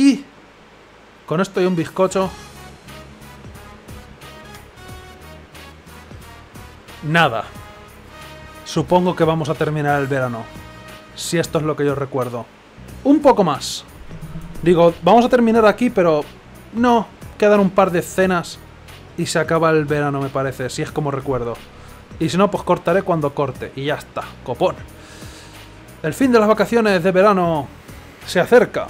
Y con esto y un bizcocho... Nada. Supongo que vamos a terminar el verano. Si esto es lo que yo recuerdo. Un poco más. Digo, vamos a terminar aquí, pero... No, quedan un par de escenas y se acaba el verano, me parece, si es como recuerdo. Y si no, pues cortaré cuando corte. Y ya está, copón. El fin de las vacaciones de verano se acerca.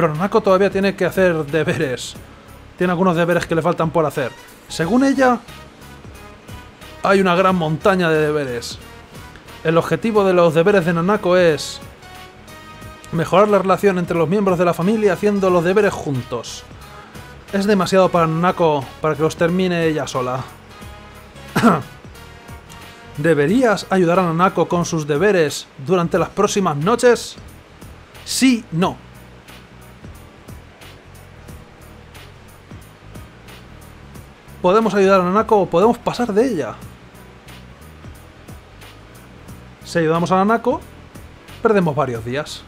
Pero Nanako todavía tiene que hacer deberes. Tiene algunos deberes que le faltan por hacer. Según ella, hay una gran montaña de deberes. El objetivo de los deberes de Nanako es mejorar la relación entre los miembros de la familia haciendo los deberes juntos. Es demasiado para Nanako para que los termine ella sola. ¿Deberías ayudar a Nanako con sus deberes durante las próximas noches? Sí, no. Podemos ayudar a Nanako o podemos pasar de ella. Si ayudamos a Nanako, perdemos varios días.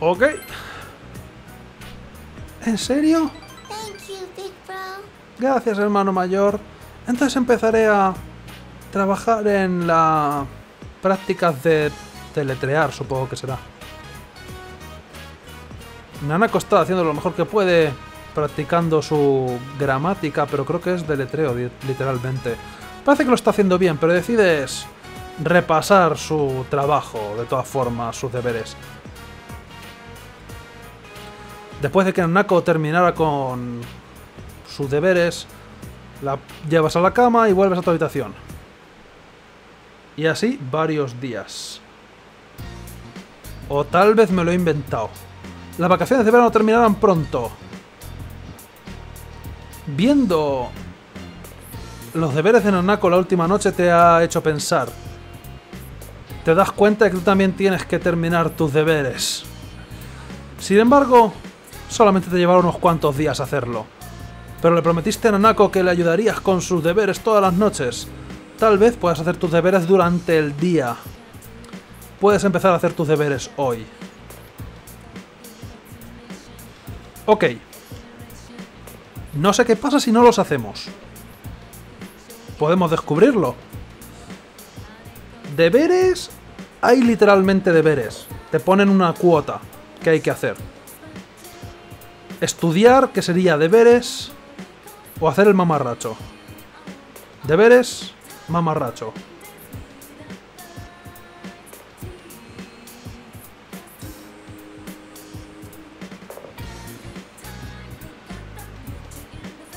Ok. ¿En serio? Thank you, Big Bro. Gracias, hermano mayor. Entonces empezaré a trabajar en la prácticas de teletrear, supongo que será. Nanako está haciendo lo mejor que puede practicando su gramática, pero creo que es deletreo, literalmente. Parece que lo está haciendo bien, pero decides repasar su trabajo, de todas formas, sus deberes. Después de que Nanako terminara con sus deberes, la llevas a la cama y vuelves a tu habitación. Y así varios días. O tal vez me lo he inventado. Las vacaciones de verano terminarán pronto. Viendo los deberes de Nanako la última noche te ha hecho pensar. Te das cuenta de que tú también tienes que terminar tus deberes. Sin embargo, solamente te llevará unos cuantos días hacerlo. Pero le prometiste a Nanako que le ayudarías con sus deberes todas las noches. Tal vez puedas hacer tus deberes durante el día. Puedes empezar a hacer tus deberes hoy. Ok. No sé qué pasa si no los hacemos. Podemos descubrirlo. Deberes... Hay literalmente deberes. Te ponen una cuota que hay que hacer. Estudiar, que sería deberes, o hacer el mamarracho. Deberes, mamarracho.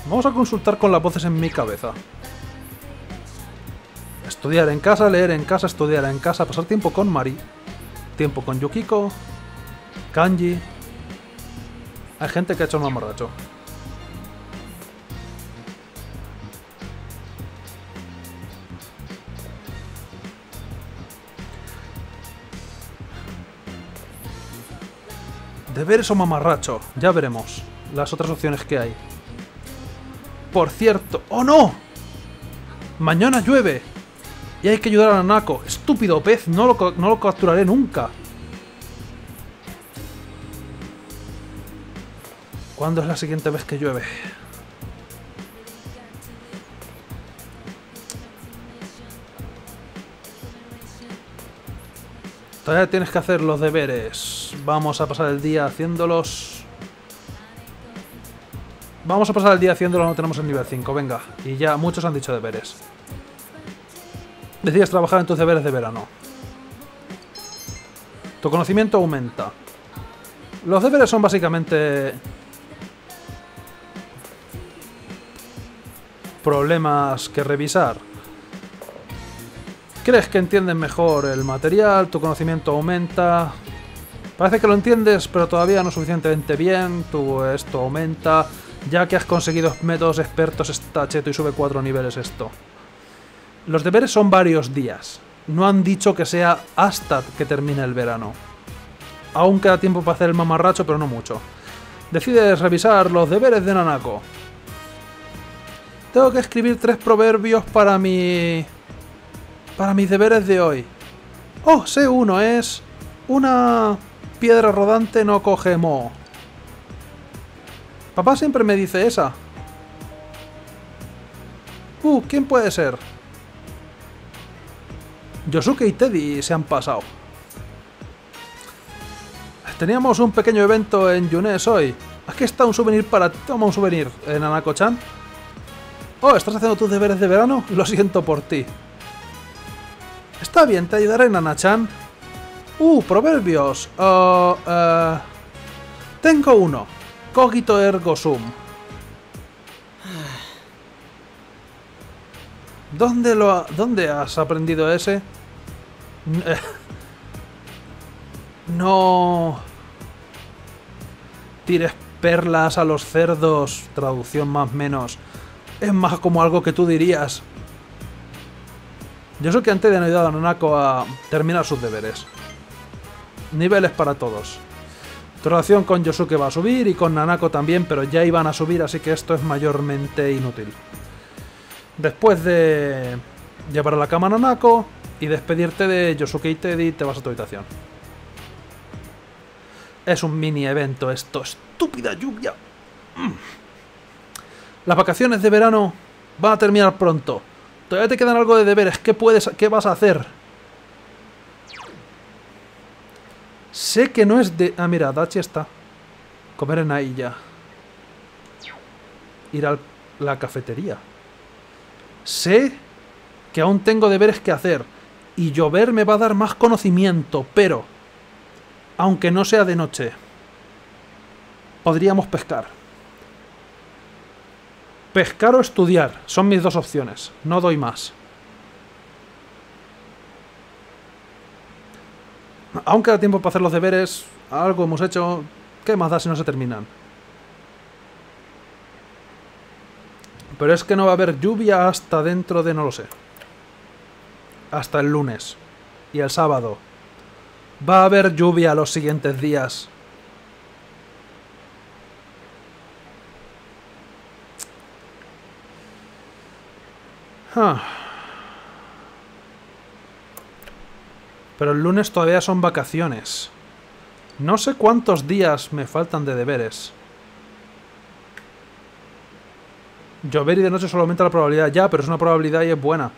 Vamos a consultar con las voces en mi cabeza. Estudiar en casa, leer en casa, estudiar en casa, pasar tiempo con Mari, tiempo con Yukiko, Kanji. Hay gente que ha hecho el mamarracho. Deberes o mamarracho, ya veremos las otras opciones que hay. Por cierto, ¡oh no! Mañana llueve y hay que ayudar a Nanako. Estúpido pez, no lo, no lo capturaré nunca. ¿Cuándo es la siguiente vez que llueve? Todavía tienes que hacer los deberes. Vamos a pasar el día haciéndolos. Vamos a pasar el día haciéndolos, no tenemos el nivel 5, venga. Y ya muchos han dicho deberes. Decides trabajar en tus deberes de verano. Tu conocimiento aumenta. Los deberes son básicamente... Problemas que revisar. Crees que entiendes mejor el material, tu conocimiento aumenta. Parece que lo entiendes, pero todavía no suficientemente bien. Tu esto aumenta. Ya que has conseguido métodos expertos, está cheto y sube cuatro niveles esto. Los deberes son varios días. No han dicho que sea hasta que termine el verano. Aún queda tiempo para hacer el mamarracho, pero no mucho. Decides revisar los deberes de Nanako. Tengo que escribir tres proverbios para mi... Para mis deberes de hoy. Oh, sé uno, es... Una piedra rodante no coge moho. Papá siempre me dice esa. Uh, ¿quién puede ser? Yosuke y Teddy se han pasado. Teníamos un pequeño evento en Yunes hoy. Aquí está un souvenir para... Toma un souvenir, en Nanako-chan. Oh, ¿estás haciendo tus deberes de verano? Lo siento por ti. Está bien, te ayudaré, Nana-chan. Uh, proverbios. Uh, uh, tengo uno. Cogito ergo sum. ¿Dónde lo ha- ¿Dónde has aprendido ese? No tires perlas a los cerdos, traducción más menos. Es más como algo que tú dirías. Yo sé que antes de ayudado a Nanako a terminar sus deberes. Niveles para todos. Tu relación con Yosuke va a subir y con Nanako también, pero ya iban a subir, así que esto es mayormente inútil. Después de llevar a la cama a Nanako y despedirte de Yosuke y Teddy, te vas a tu habitación. Es un mini evento esto, estúpida lluvia. Mm. Las vacaciones de verano van a terminar pronto. Todavía te quedan algo de deberes. ¿Qué puedes, qué vas a hacer? Sé que no es de... Ah, mira, Dachi está. Comer en Ailla. Ir a la cafetería. Sé que aún tengo deberes que hacer. Y llover me va a dar más conocimiento, pero... Aunque no sea de noche. Podríamos pescar. Pescar o estudiar son mis dos opciones. No doy más. Aún queda tiempo para hacer los deberes. Algo hemos hecho. ¿Qué más da si no se terminan? Pero es que no va a haber lluvia hasta dentro de no lo sé. Hasta el lunes. Y el sábado. Va a haber lluvia los siguientes días. Pero el lunes todavía son vacaciones. No sé cuántos días me faltan de deberes. Llover y de noche solo aumenta la probabilidad. Ya, pero es una probabilidad y es buena.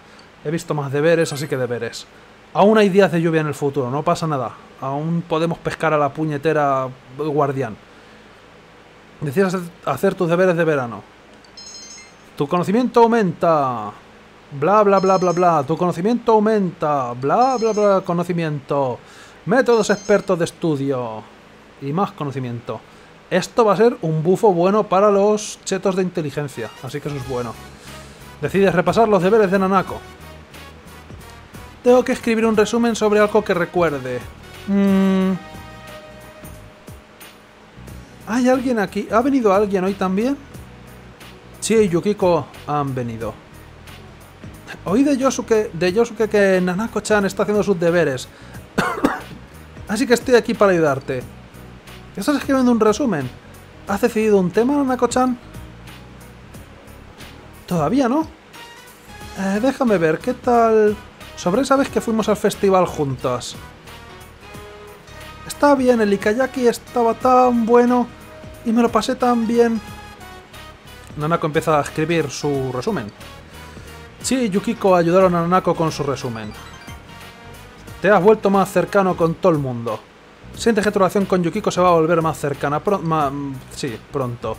He visto más deberes, así que deberes. Aún hay días de lluvia en el futuro, no pasa nada. Aún podemos pescar a la puñetera guardián. Decides hacer tus deberes de verano. Tu conocimiento aumenta. Bla bla bla bla bla. Tu conocimiento aumenta. Bla bla bla. Conocimiento. Métodos expertos de estudio. Y más conocimiento. Esto va a ser un bufo bueno para los chetos de inteligencia. Así que eso es bueno. Decides repasar los deberes de Nanako. Tengo que escribir un resumen sobre algo que recuerde. Mm. ¿Hay alguien aquí? ¿Ha venido alguien hoy también? Sí, Yukiko han venido. Oí de Yosuke, de Yosuke que Nanako-chan está haciendo sus deberes. Así que estoy aquí para ayudarte. ¿Estás escribiendo un resumen? ¿Has decidido un tema, Nanako-chan? Todavía no. Eh, déjame ver, ¿qué tal? Sobre esa vez que fuimos al festival juntas. Está bien, el Ikayaki estaba tan bueno y me lo pasé tan bien. Nanako empieza a escribir su resumen. Chi y Yukiko ayudaron a Nanako con su resumen. Te has vuelto más cercano con todo el mundo. Sientes que tu relación con Yukiko se va a volver más cercana. pro- mm, sí, pronto.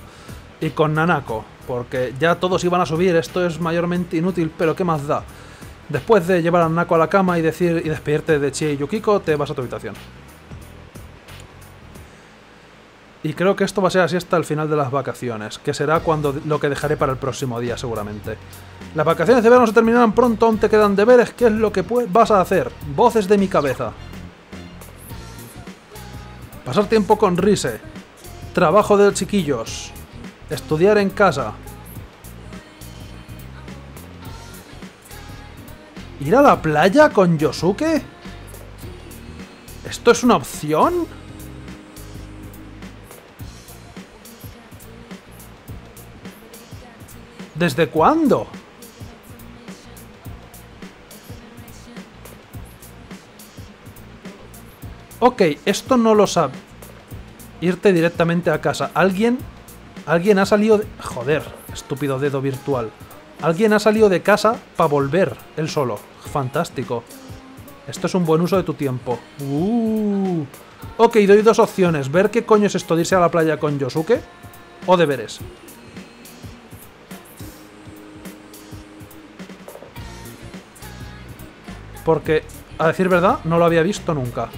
Y con Nanako, porque ya todos iban a subir, esto es mayormente inútil, pero ¿qué más da? Después de llevar a Nanako a la cama y decir y despedirte de Chie y Yukiko, te vas a tu habitación. Y creo que esto va a ser así hasta el final de las vacaciones, que será cuando lo que dejaré para el próximo día seguramente. Las vacaciones de verano se terminarán pronto, aún te quedan deberes, ¿qué es lo que vas a hacer? Voces de mi cabeza. Pasar tiempo con Rise. Trabajo de chiquillos. Estudiar en casa. ¿Ir a la playa con Yosuke? ¿Esto es una opción? ¿Desde cuándo? Ok, esto no lo sabe. Irte directamente a casa. Alguien... Alguien ha salido de... Joder, estúpido dedo virtual. Alguien ha salido de casa para volver, él solo. Fantástico. Esto es un buen uso de tu tiempo. Uh. Ok, doy dos opciones. Ver qué coño es esto de irse a la playa con Yosuke o deberes. Porque, a decir verdad, no lo había visto nunca.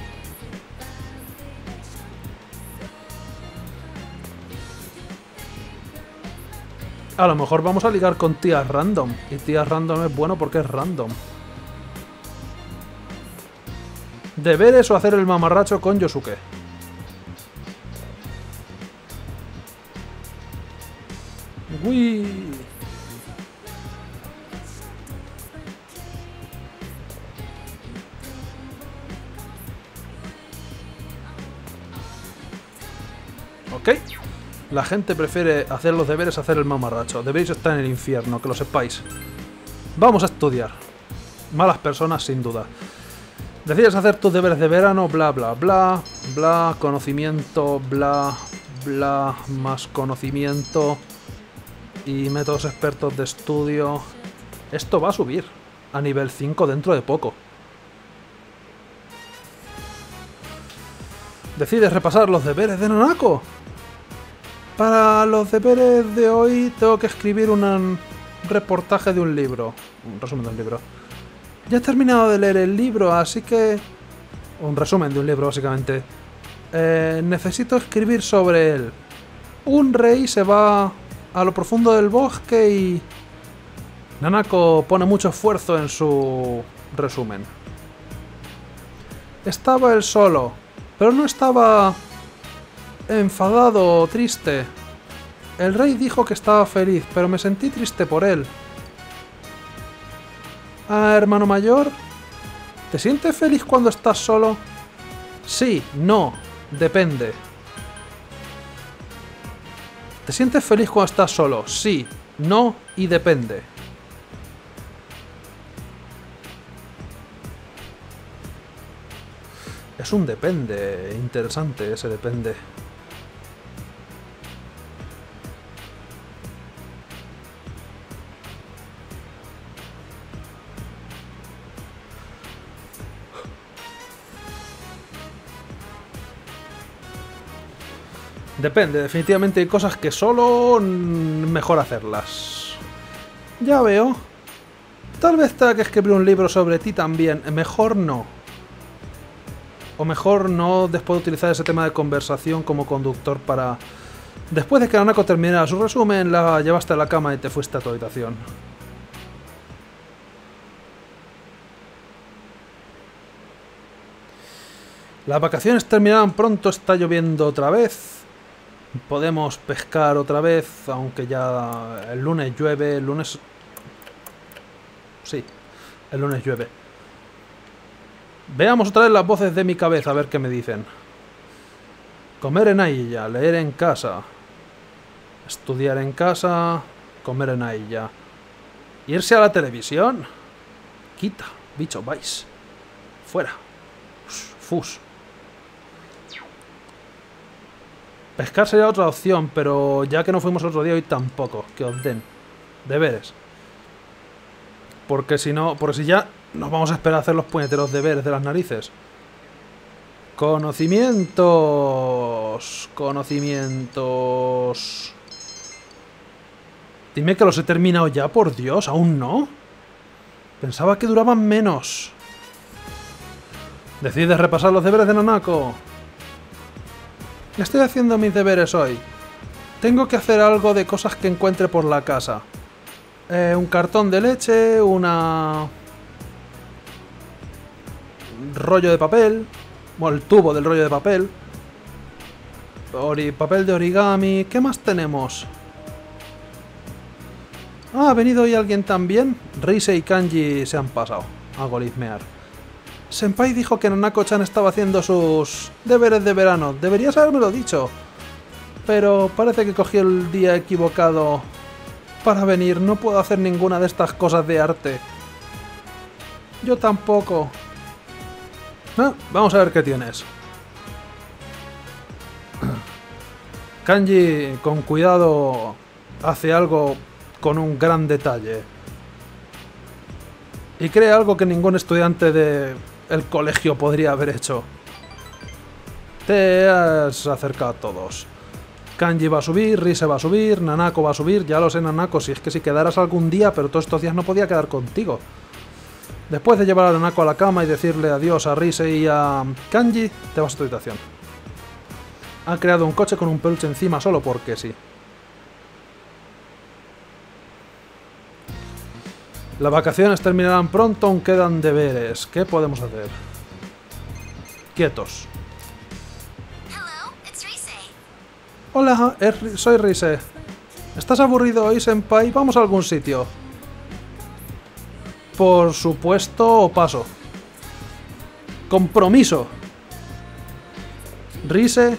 A lo mejor vamos a ligar con tías random. Y tías random es bueno porque es random. Deberes o hacer el mamarracho con Yosuke. La gente prefiere hacer los deberes a hacer el mamarracho. Debéis estar en el infierno, que lo sepáis. Vamos a estudiar. Malas personas, sin duda. Decides hacer tus deberes de verano, bla, bla, bla, bla, conocimiento, bla, bla, más conocimiento y métodos expertos de estudio. Esto va a subir a nivel 5 dentro de poco. Decides repasar los deberes de Nanako. Para los deberes de hoy tengo que escribir un reportaje de un libro. Un resumen de un libro. Ya he terminado de leer el libro, así que... Un resumen de un libro, básicamente. Eh, necesito escribir sobre él. Un rey se va a lo profundo del bosque y... Nanako pone mucho esfuerzo en su resumen. Estaba él solo, pero no estaba enfadado triste. El rey dijo que estaba feliz, pero me sentí triste por él. Ah, hermano mayor, ¿te sientes feliz cuando estás solo? Sí, no, depende. ¿Te sientes feliz cuando estás solo? Sí, no y depende. Es un depende, interesante ese depende. Depende, definitivamente hay cosas que solo mejor hacerlas. Ya veo. Tal vez tenga que escribir un libro sobre ti también. Mejor no. O mejor no después de utilizar ese tema de conversación como conductor para... Después de que Nanako terminara su resumen, la llevaste a la cama y te fuiste a tu habitación. Las vacaciones terminarán pronto, está lloviendo otra vez. Podemos pescar otra vez, aunque ya el lunes llueve, el lunes... Sí, el lunes llueve. Veamos otra vez las voces de mi cabeza, a ver qué me dicen. Comer en ella, leer en casa, estudiar en casa, comer en ella. Irse a la televisión. Quita, bicho, vais. Fuera. Fus. Pescar sería otra opción, pero ya que no fuimos otro día, hoy tampoco. Que os den. Deberes. Porque si no, por si ya nos vamos a esperar a hacer los puñeteros deberes de las narices. Conocimientos. Conocimientos. Dime que los he terminado ya, por Dios, aún no. Pensaba que duraban menos. Decides repasar los deberes de Nanako. Estoy haciendo mis deberes hoy. Tengo que hacer algo de cosas que encuentre por la casa. Eh, un cartón de leche, una... rollo de papel. Bueno, el tubo del rollo de papel. papel de origami. ¿Qué más tenemos? Ah, ha venido hoy alguien también. Reise y Kanji se han pasado. a golismear. Senpai dijo que Nanako-chan estaba haciendo sus deberes de verano. Deberías lo dicho. Pero parece que cogí el día equivocado para venir. No puedo hacer ninguna de estas cosas de arte. Yo tampoco. Ah, vamos a ver qué tienes. Kanji, con cuidado, hace algo con un gran detalle. Y cree algo que ningún estudiante de el colegio podría haber hecho. Te has acercado a todos. Kanji va a subir, Rise va a subir, Nanako va a subir, ya lo sé Nanako, si es que si quedaras algún día, pero todos estos días no podía quedar contigo. Después de llevar a Nanako a la cama y decirle adiós a Rise y a Kanji, te vas a tu habitación ha creado un coche con un peluche encima solo porque sí. Las vacaciones terminarán pronto, aún quedan deberes. ¿Qué podemos hacer? Quietos. Hola, soy Rise. ¿Estás aburrido hoy, Senpai? Vamos a algún sitio. Por supuesto, paso. Compromiso. Rise,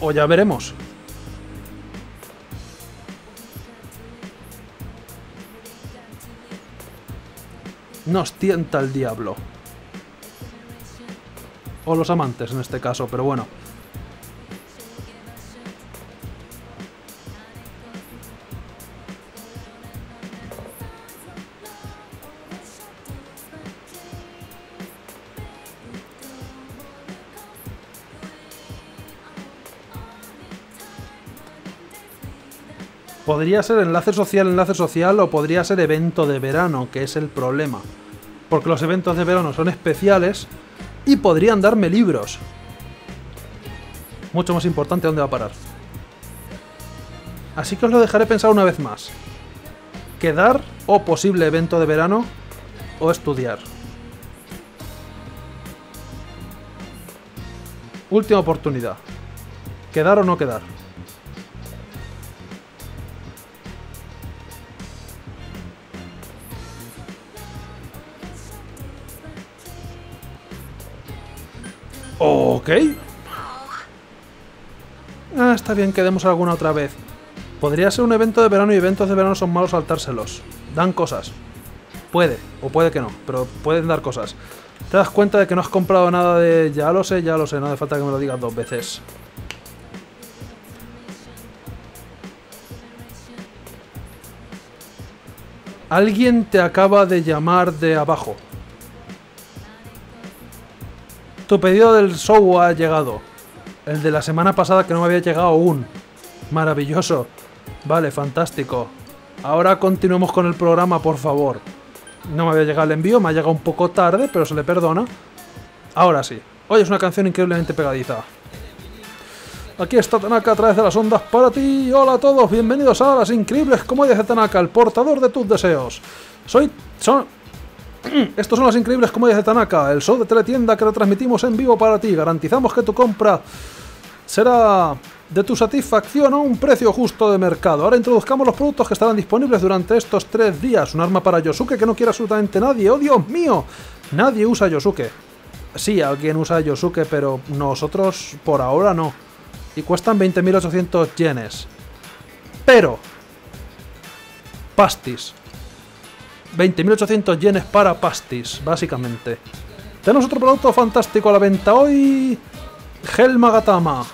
o ya veremos. Nos tienta el diablo. O los amantes en este caso, pero bueno. Podría ser enlace social, enlace social o podría ser evento de verano, que es el problema. Porque los eventos de verano son especiales y podrían darme libros. Mucho más importante dónde va a parar. Así que os lo dejaré pensar una vez más. Quedar o posible evento de verano o estudiar. Última oportunidad. Quedar o no quedar. Ok. Ah, está bien, quedemos alguna otra vez. Podría ser un evento de verano y eventos de verano son malos saltárselos. Dan cosas. Puede, o puede que no, pero pueden dar cosas. Te das cuenta de que no has comprado nada de... Ya lo sé, ya lo sé, no hace falta que me lo digas dos veces. Alguien te acaba de llamar de abajo. Tu pedido del show ha llegado. El de la semana pasada que no me había llegado aún. Maravilloso. Vale, fantástico. Ahora continuemos con el programa, por favor. No me había llegado el envío, me ha llegado un poco tarde, pero se le perdona. Ahora sí. Hoy es una canción increíblemente pegadiza. Aquí está Tanaka a través de las ondas para ti. Hola a todos, bienvenidos a las increíbles comedias de Tanaka, el portador de tus deseos. Soy... Son, Estos son las increíbles comedias de Tanaka, el show de teletienda que lo transmitimos en vivo para ti. Garantizamos que tu compra será de tu satisfacción a un precio justo de mercado. Ahora introduzcamos los productos que estarán disponibles durante estos tres días. Un arma para Yosuke que no quiere absolutamente nadie. ¡Oh, Dios mío! Nadie usa Yosuke. Sí, alguien usa Yosuke, pero nosotros por ahora no. Y cuestan 20.800 yenes. Pero... Pastis. 20.800 yenes para pastis, básicamente. Tenemos otro producto fantástico a la venta hoy. Gel Magatama.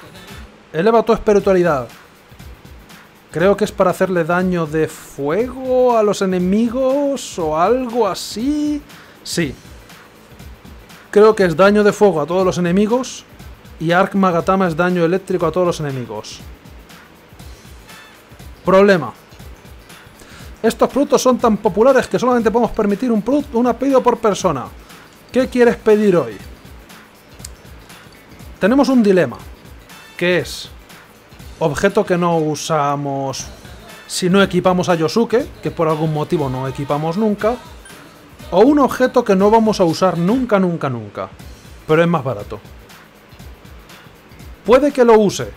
Eleva tu espiritualidad. Creo que es para hacerle daño de fuego a los enemigos o algo así. Sí. Creo que es daño de fuego a todos los enemigos. Y Arc Magatama es daño eléctrico a todos los enemigos. Problema. Estos productos son tan populares que solamente podemos permitir un, producto, un pedido por persona. ¿Qué quieres pedir hoy? Tenemos un dilema, que es objeto que no usamos si no equipamos a Yosuke, que por algún motivo no equipamos nunca, o un objeto que no vamos a usar nunca, nunca, nunca, pero es más barato. Puede que lo use,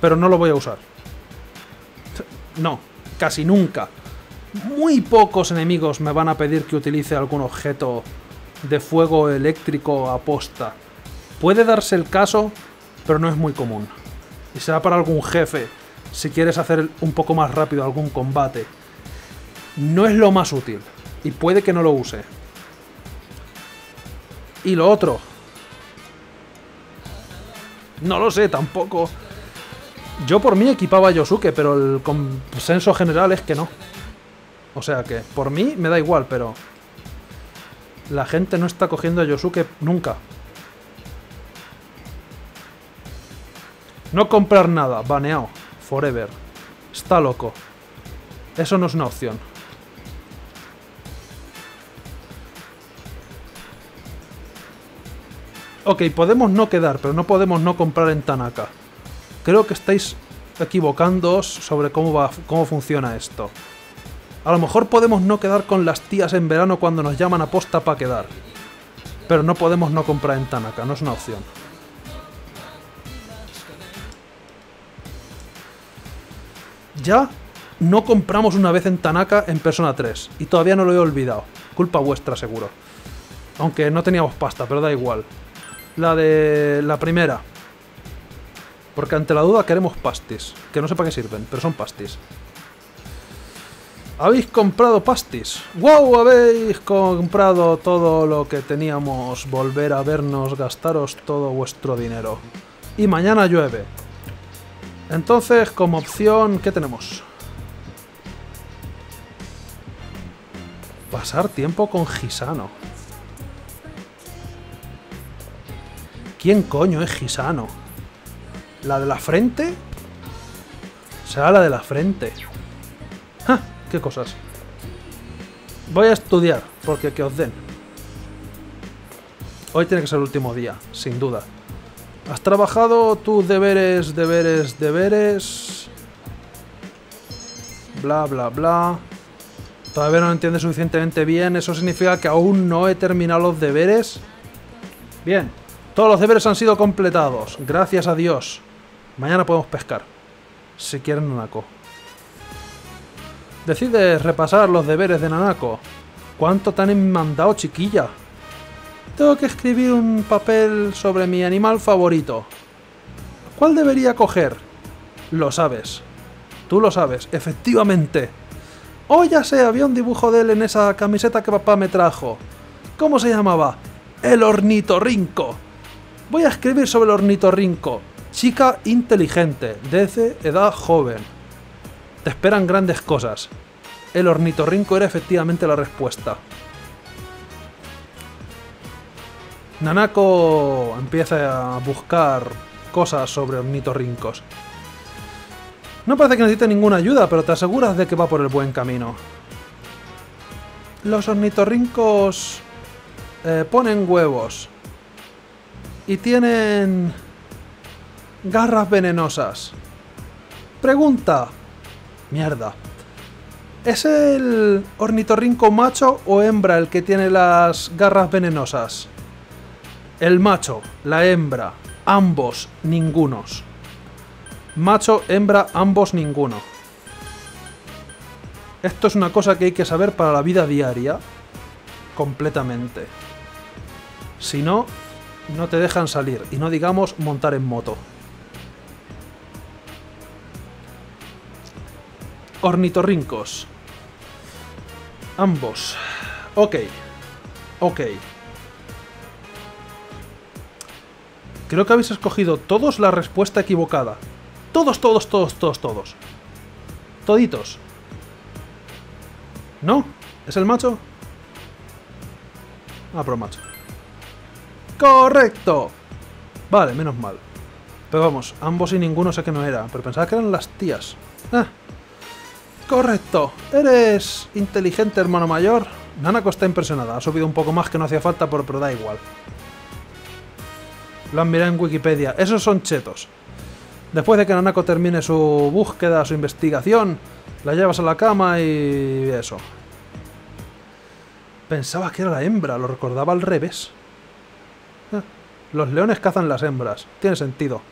pero no lo voy a usar. No, casi nunca muy pocos enemigos me van a pedir que utilice algún objeto de fuego eléctrico a posta. Puede darse el caso, pero no es muy común. Y será para algún jefe, si quieres hacer un poco más rápido algún combate. No es lo más útil, y puede que no lo use. Y lo otro. No lo sé tampoco. Yo por mí equipaba a Yosuke, pero el consenso general es que no. O sea que, por mí me da igual, pero... La gente no está cogiendo a Yosuke nunca. No comprar nada, baneado. Forever. Está loco. Eso no es una opción. Ok, podemos no quedar, pero no podemos no comprar en Tanaka. Creo que estáis equivocándoos sobre cómo, va, cómo funciona esto. A lo mejor podemos no quedar con las tías en verano cuando nos llaman a posta para quedar. Pero no podemos no comprar en Tanaka, no es una opción. Ya no compramos una vez en Tanaka en Persona 3. Y todavía no lo he olvidado. Culpa vuestra, seguro. Aunque no teníamos pasta, pero da igual. La de la primera. Porque ante la duda queremos pastis. Que no sé para qué sirven, pero son pastis. ¿Habéis comprado pastis? ¡Wow! Habéis comprado todo lo que teníamos. Volver a vernos, gastaros todo vuestro dinero. Y mañana llueve. Entonces, como opción, ¿qué tenemos? Pasar tiempo con Gisano. ¿Quién coño es Gisano? ¿La de la frente? Será la de la frente. ¿Qué cosas? Voy a estudiar, porque que os den. Hoy tiene que ser el último día, sin duda. Has trabajado tus deberes, deberes, deberes. Bla, bla, bla. Todavía no entiende suficientemente bien. ¿Eso significa que aún no he terminado los deberes? Bien. Todos los deberes han sido completados. Gracias a Dios. Mañana podemos pescar. Si quieren, Nanako. Decides repasar los deberes de Nanako. ¿Cuánto te han mandado, chiquilla? Tengo que escribir un papel sobre mi animal favorito. ¿Cuál debería coger? Lo sabes. Tú lo sabes, efectivamente. Oh, ya sé, había un dibujo de él en esa camiseta que papá me trajo. ¿Cómo se llamaba? El ornitorrinco. Voy a escribir sobre el ornitorrinco. Chica inteligente, desde edad joven. Te esperan grandes cosas. El ornitorrinco era efectivamente la respuesta. Nanako empieza a buscar cosas sobre ornitorrincos. No parece que necesite ninguna ayuda, pero te aseguras de que va por el buen camino. Los ornitorrincos eh, ponen huevos y tienen garras venenosas. Pregunta. Mierda. ¿Es el ornitorrinco macho o hembra el que tiene las garras venenosas? El macho, la hembra, ambos, ningunos. Macho, hembra, ambos, ninguno. Esto es una cosa que hay que saber para la vida diaria. Completamente. Si no, no te dejan salir. Y no digamos montar en moto. Ornitorrincos. Ambos. Ok. Ok. Creo que habéis escogido todos la respuesta equivocada. Todos, todos, todos, todos, todos. Toditos. ¿No? ¿Es el macho? Ah, pero macho. ¡Correcto! Vale, menos mal. Pero vamos, ambos y ninguno sé que no era. Pero pensaba que eran las tías. Ah. Correcto. ¿Eres inteligente, hermano mayor? Nanako está impresionada. Ha subido un poco más que no hacía falta, pero, pero da igual. Lo han mirado en Wikipedia. Esos son chetos. Después de que Nanako termine su búsqueda, su investigación, la llevas a la cama y eso. Pensaba que era la hembra, lo recordaba al revés. Ah, los leones cazan las hembras. Tiene sentido.